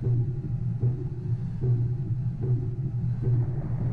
Thank you.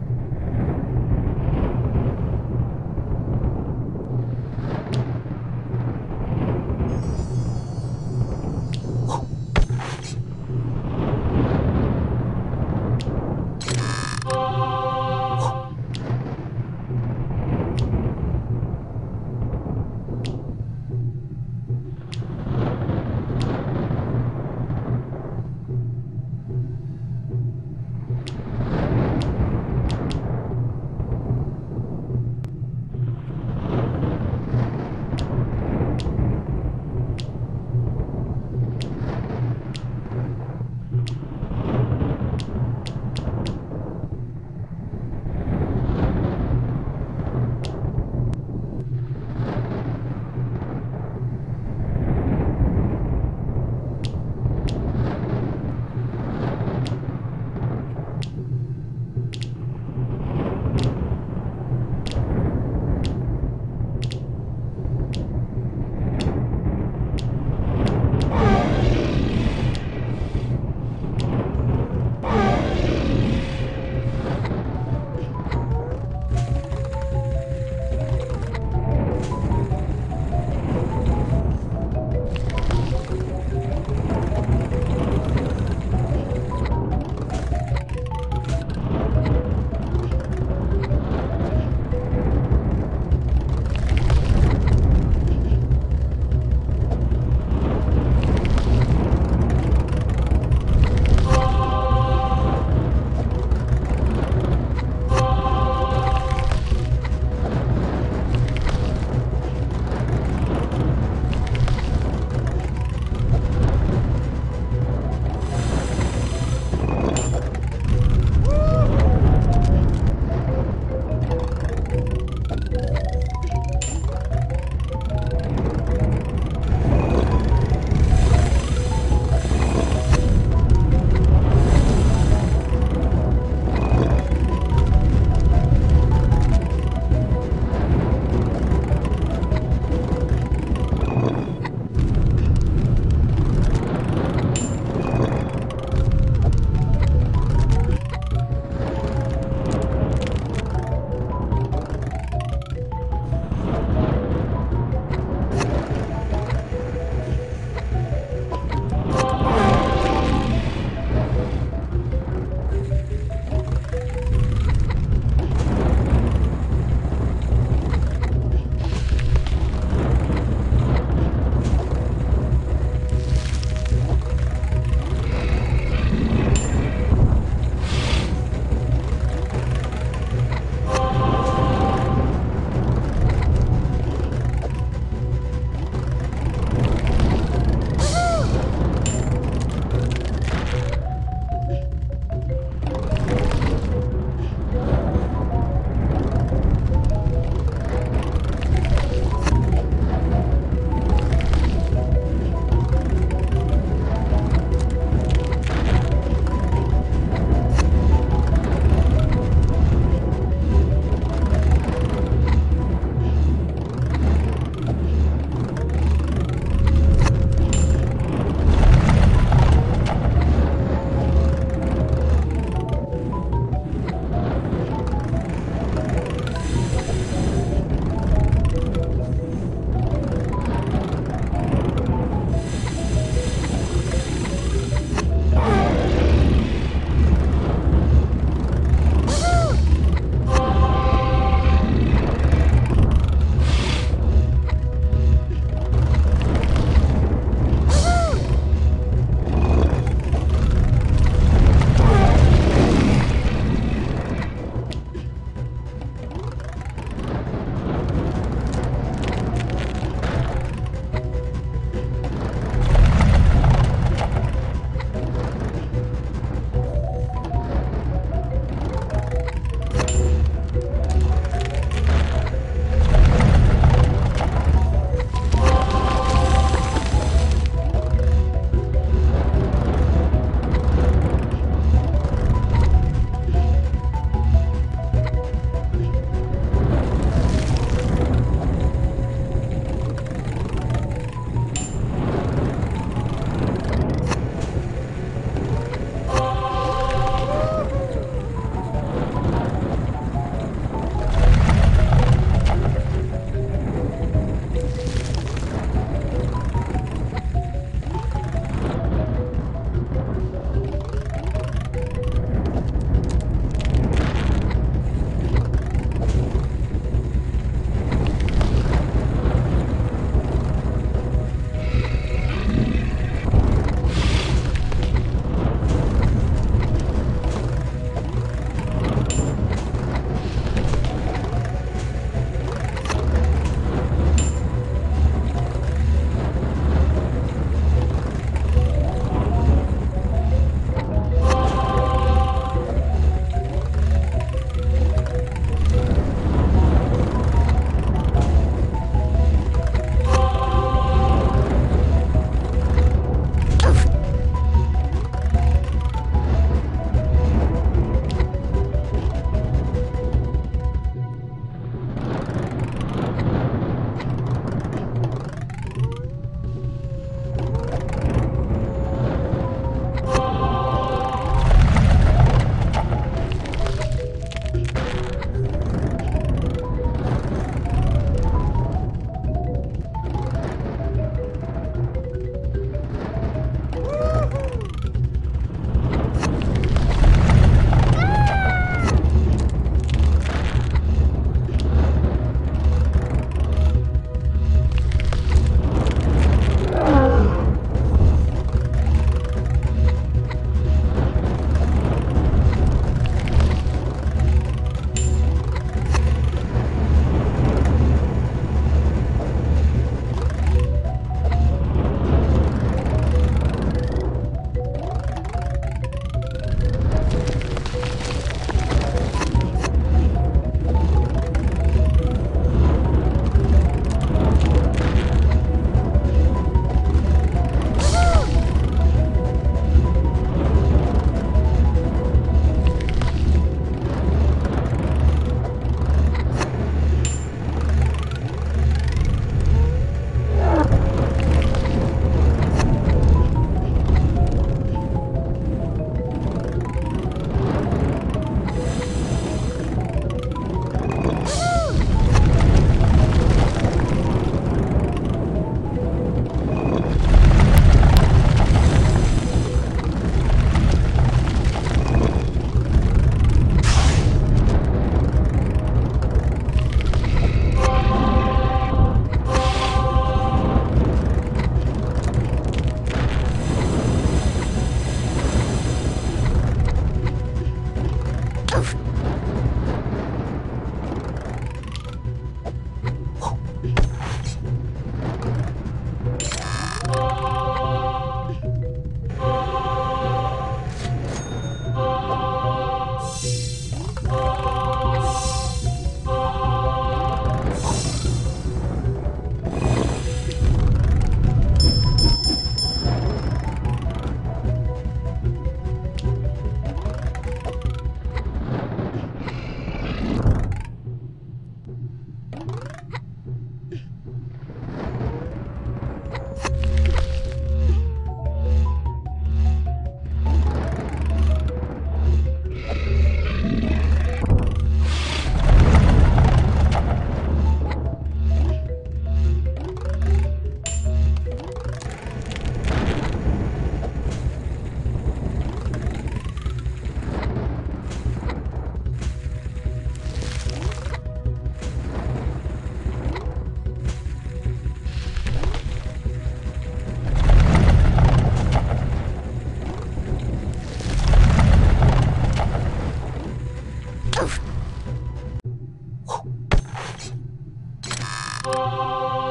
Música